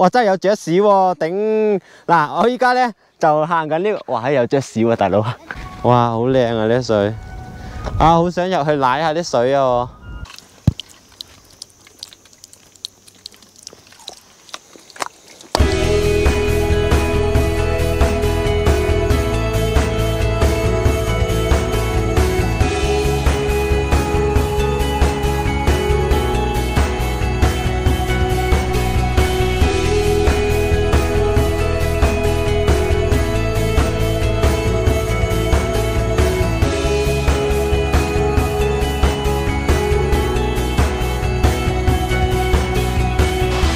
哇，真係有雀屎喎！頂嗱，我依家咧就行緊呢個，哇，有雀屎喎，大佬！哇，好靚啊啲水，啊，好想入去舐下啲水啊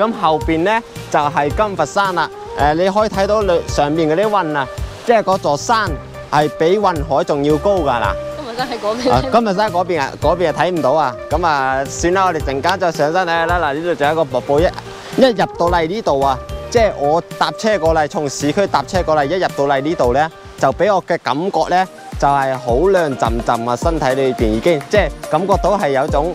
咁後邊咧就係、金佛山啦。誒、你可以睇到上面嗰啲雲啊，即係嗰座山係比雲海仲要高㗎嗱。今日真係嗰邊啊，金佛山嗰邊啊，嗰邊啊睇唔到啊。咁啊，算啦，我哋陣間再上山睇下啦。嗱，呢度仲有一個瀑布，一一入到嚟呢度啊，即係我搭車過嚟，從市區搭車過嚟，一入到嚟呢度咧，就俾我嘅感覺咧，就係好涼浸浸啊，身體裏邊已經即係感覺到係有種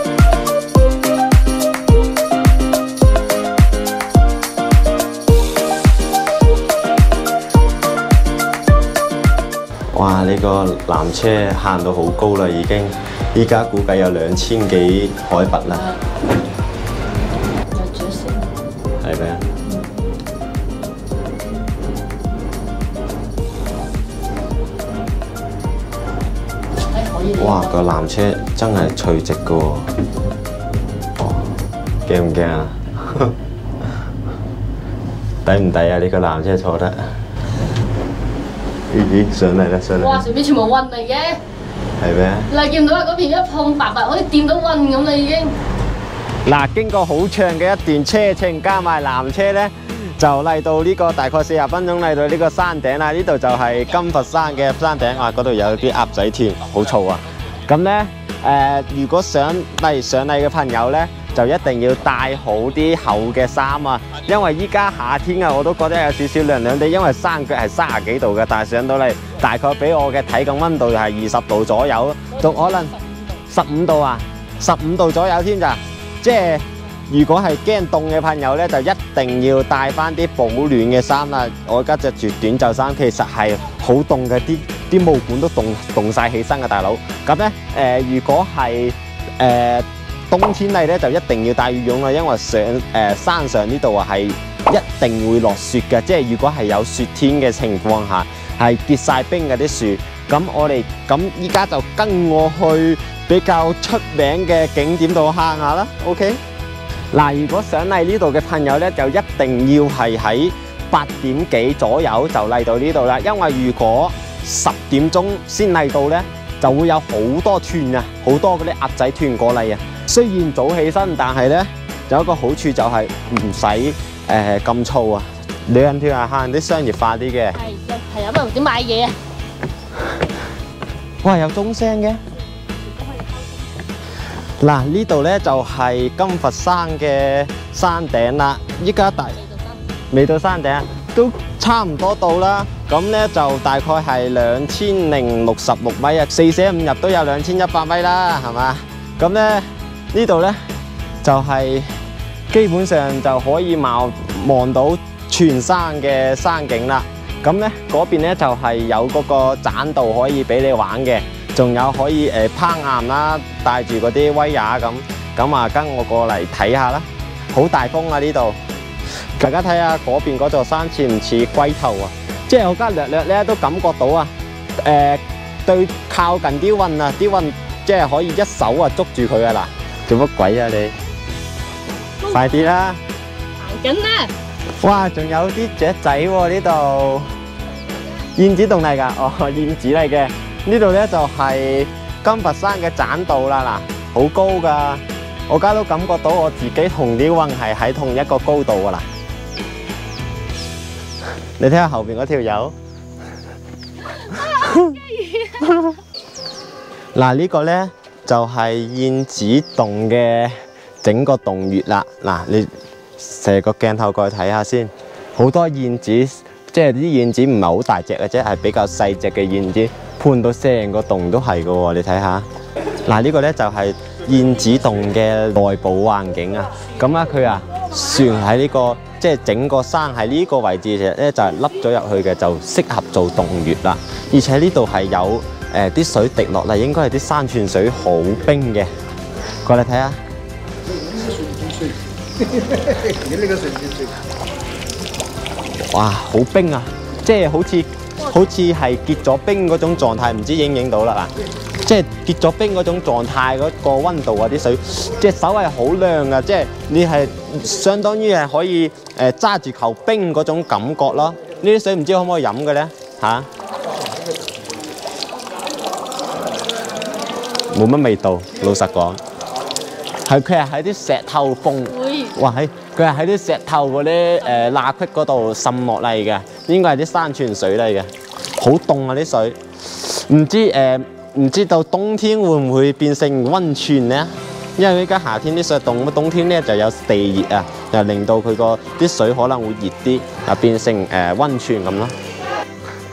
哇！呢、個纜車行到好高啦，已經，依家估計有兩千幾海拔啦，係咩？誒可以。哇！個纜車真係垂直噶喎，驚唔驚啊？抵唔抵啊？呢、個纜車坐得？咦咦，上嚟啦，上嚟哇！啦，上面全部雲嚟嘅，係咩？你見唔到啊？嗰邊一碰白白，好似掂到雲咁啦已經。嗱，經過好長嘅一段車程，加埋纜車咧，就嚟到呢個大概四十分鐘嚟到呢個山頂啦。呢度就係金佛山嘅山頂啊，嗰度有啲鴨仔添，好嘈啊！咁咧誒，如果想嚟上嚟嘅朋友咧，就一定要帶好啲厚嘅衫啊，因為依家夏天啊，我都覺得有少少涼涼地，因為山腳係三十幾度嘅，但係上到嚟大概俾我嘅體感温度係二十度左右，仲可能十五度啊，十五度左右添咋。即係如果係驚凍嘅朋友咧，就一定要帶翻啲保暖嘅衫啦。我而家着住短袖衫，其實係好凍嘅，啲啲毛管都凍凍曬起身嘅，大佬。咁咧誒，如果係誒、呃冬天嚟咧，就一定要帶羽絨啦，因為上誒、呃山上呢度啊係一定會落雪嘅，即係如果係有雪天嘅情況下，係結晒冰嘅啲樹。咁我哋咁依家就跟我去比較出名嘅景點度行下啦，OK？嗱，如果想嚟呢度嘅朋友咧，就一定要係喺八點幾左右就嚟到呢度啦，因為如果十點鐘先嚟到咧，就會有好多團啊，好多嗰啲鴨仔團過嚟啊。雖然早起身，但係咧有一個好處就係唔使誒咁燥啊，女人跳下行啲商業化啲嘅。係係啊，不如點買嘢啊？哇，有鐘聲嘅。嗱，呢度咧就係金佛山嘅山頂啦。依家大未到山頂，都差唔多到啦。咁咧就大概係兩千零六十六米啊，四舍五入都有兩千一百米啦，係嘛？咁咧呢度咧就係、基本上就可以望望到全山嘅山景啦。咁咧嗰邊咧就係、有嗰個棧道可以俾你玩嘅，仲有可以誒、呃攀岩啦，帶住嗰啲威亞咁，咁啊跟我過嚟睇下啦。好大風啊呢度，大家睇下嗰邊嗰座山似唔似龜頭啊？即係我家略略咧都感覺到啊，誒、對靠近啲雲啊，啲雲即係可以一手啊捉住佢啊啦，做乜鬼啊你？快啲啦！行緊啦！哇，仲有啲雀仔喎呢度，燕子洞嚟㗎，哦，燕子嚟嘅。呢度咧就係金佛山嘅棧道啦，嗱，好高㗎，我而家都感覺到我自己同啲雲係喺同一個高度㗎啦。你睇下後邊嗰條友。嗱，呢個呢，就係、燕子洞嘅整個洞穴啦。嗱，你射個鏡頭過去睇下先，好多燕子，即係啲燕子唔係好大隻嘅啫，係比較細隻嘅燕子，判到成個洞都係嘅喎。你睇下，嗱呢個呢，就係、燕子洞嘅內部環境啊。咁啊，佢啊船喺呢、個即係整個山喺呢個位置，其實咧就係凹咗入去嘅，就適合做洞穴啦。而且呢度係有誒啲、水滴落嚟，應該係啲山泉水，好冰嘅。過嚟睇下，哇，好冰啊！即係好似好似係結咗冰嗰種狀態，唔知影唔影到啦嗱。即係結咗冰嗰種狀態，嗰個温度啊啲水，隻手係好涼噶，即係你係相當於係可以誒揸住球冰嗰種感覺咯。呢啲水唔知可唔可以飲嘅咧嚇？冇乜味道，老實講，係佢係喺啲石頭縫。會哇！喺佢係喺啲石頭嗰啲誒罅隙嗰度滲落嚟嘅，應該係啲山泉水嚟嘅，好凍啊啲水。唔知誒唔、知道冬天會唔會變成温泉呢？因為依家夏天啲水凍，咁冬天咧就有地熱啊，又令到佢個啲水可能會熱啲，啊變成誒温、泉咁咯。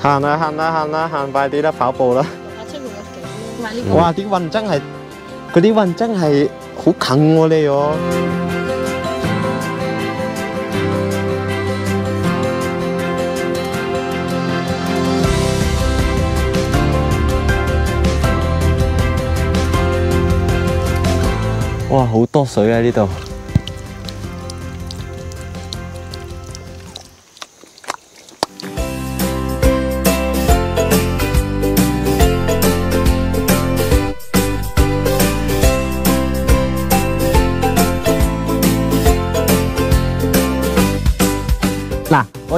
行啦行啦行啦，行快啲啦，跑步啦！哇！啲雲真係，嗰啲雲真係好近我哋哦。哇！好多水啊呢度。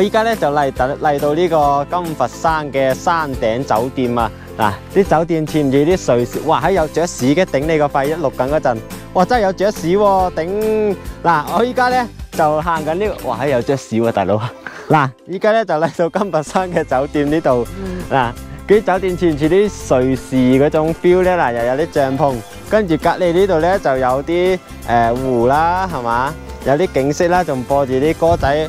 我依家咧就嚟到嚟到呢個金佛山嘅山頂酒店啊！嗱，啲酒店貼住啲瑞士，哇，喺有雀屎嘅，頂你個肺！一錄緊嗰陣，哇，真係有雀屎喎，頂！嗱，我依家咧就行緊呢個，哇，喺有雀屎喎，大佬！嗱，依家咧就嚟到金佛山嘅酒店呢度，嗱，嗰啲酒店貼住啲瑞士嗰種 feel 咧，嗱，又有啲帳篷，跟住隔離呢度咧就有啲誒湖啦，係嘛？有啲景色啦，仲播住啲歌仔，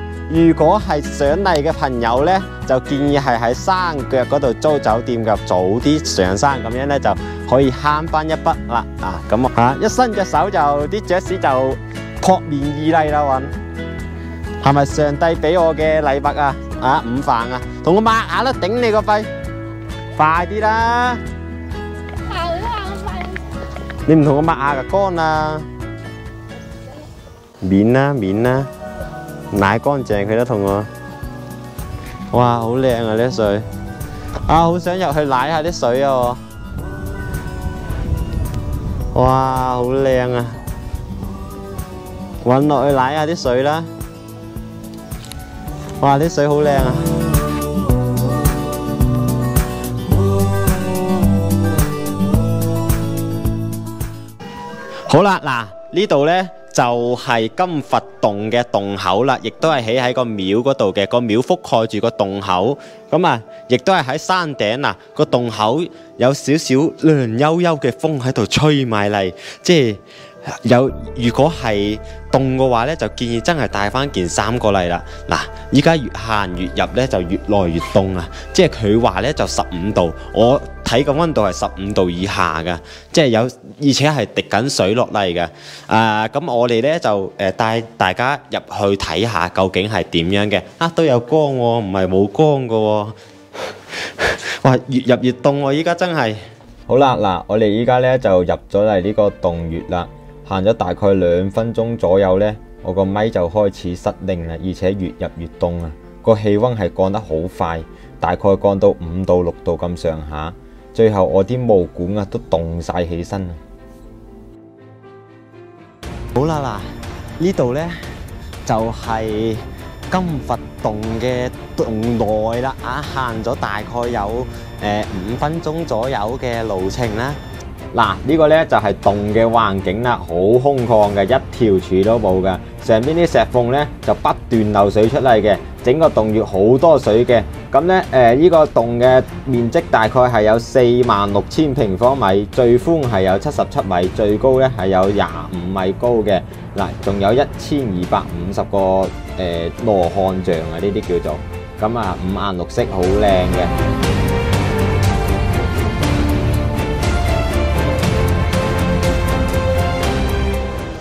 如果係上嚟嘅朋友呢，就建議係喺山腳嗰度租酒店嘅，早啲上山，咁樣呢就可以慳翻一筆啦。啊，咁啊，一伸隻手就啲雀屎就撲面而嚟啦，揾係咪上帝俾我嘅禮物啊？啊，午飯啊，同我抹下啦，頂你個肺，快啲啦！你唔同我抹下個乾啊？面啦，面啦。奶乾淨佢都同我，哇，好靚啊！呢啲水，啊，好想入去舐下啲水啊！哇，好靚啊！搵落去舐下啲水啦！哇，啲水好靚啊！好啦，嗱呢度呢。就係金佛洞嘅洞口啦，亦都係起喺個廟嗰度嘅，個廟覆蓋住個洞口，咁啊，亦都係喺山頂啊，個洞口有少少涼悠悠嘅風喺度吹埋嚟，即係有如果係凍嘅話呢，就建議真係帶翻件衫過嚟啦。嗱，依家越行越入呢，就越來越凍啊！即係佢話呢，就十五度，我睇個温度係十五度以下噶，即係有而且係滴緊水落嚟嘅。啊，咁我哋呢，就誒帶大家入去睇下究竟係點樣嘅。啊，都有光喎、唔係冇光嘅喎。哇，越入越凍喎！依家真係。好啦，嗱，我哋依家呢，就入咗嚟呢個洞穴啦。行咗大概兩分鐘左右呢，我個咪就開始失靈啦，而且越入越凍啊！個氣温係降得好快，大概降到五到六度咁上下，最後我啲毛管啊都凍晒起身！好啦嗱，呢度呢，就係、金佛洞嘅洞內啦，啊，行咗大概有誒五分鐘左右嘅路程啦。嗱，呢個呢就係洞嘅環境啦，好空旷嘅，一條柱都冇嘅。上邊啲石缝呢就不斷漏水出嚟嘅，整個洞穴好多水嘅。咁呢，誒呢個洞嘅面積大概係有四萬六千平方米，最寬係有七十七米，最高呢係有廿五米高嘅。嗱，仲有一千二百五十個誒羅漢像啊，呢啲叫做咁啊，五顏六色，好靚嘅。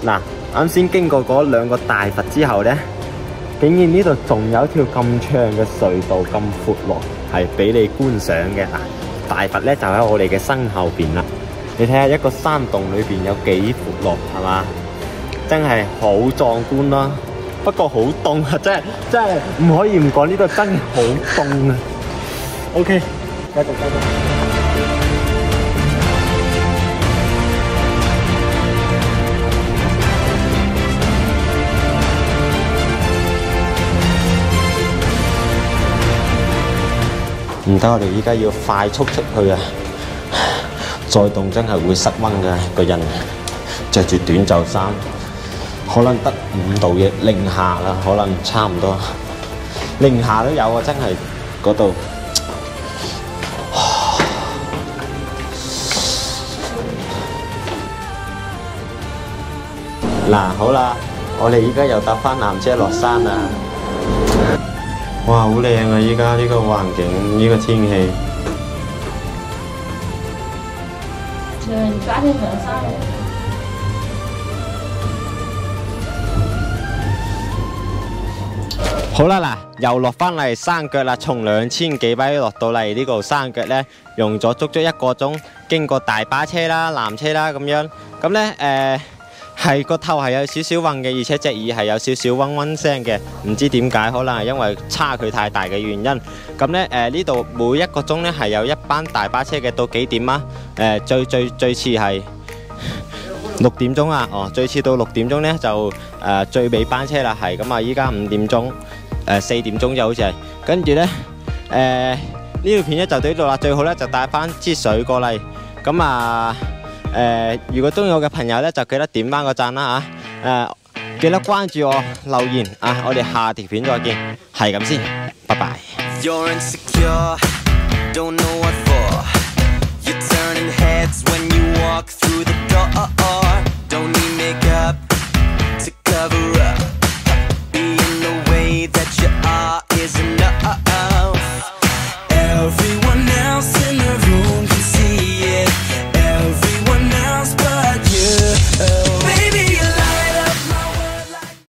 嗱，啱先經過嗰兩個大佛之後呢，竟然呢度仲有一條咁長嘅隧道，咁闊落，係俾你觀賞嘅。大佛呢就喺我哋嘅身後邊啦。你睇下一個山洞裏邊有幾闊落，係嘛？真係好壯觀啦。不過好凍啊，真係真係唔可以唔講呢度真係好凍啊。OK，繼續繼續。唔得，我哋依家要快速出去啊！再凍真係會失溫嘅，個人着住短袖衫，可能得五度嘅零下啦，可能差唔多零下都有啊！真係嗰度。嗱，好啦，我哋依家又搭翻纜車落山啦。哇，好靚啊！依家呢個環境，呢、個天氣。長假天長山。好啦，嗱，又落翻嚟山腳啦，從兩千幾米落到嚟呢個山腳呢，用咗足足一個鐘，經過大巴車啦、纜車啦咁樣，咁呢，誒、係個頭係有少少暈嘅，而且隻耳係有少少嗡嗡聲嘅，唔知點解，可能係因為差距太大嘅原因。咁呢，诶呢度每一個鐘呢係有一班大巴車嘅，到幾點啊？最最最遲係。六點鐘啊，哦，最迟到六點鐘呢，就诶、最尾班車啦，係咁啊！依家五點鐘，四點鐘就好似係，跟住呢，诶呢條片呢就到呢度啦，最好呢就帶翻支水過嚟，咁啊诶、如果中意我嘅朋友咧，就记得点翻个赞啦吓，诶，记得关注我留言啊，我哋下条片再见，系咁先，拜拜。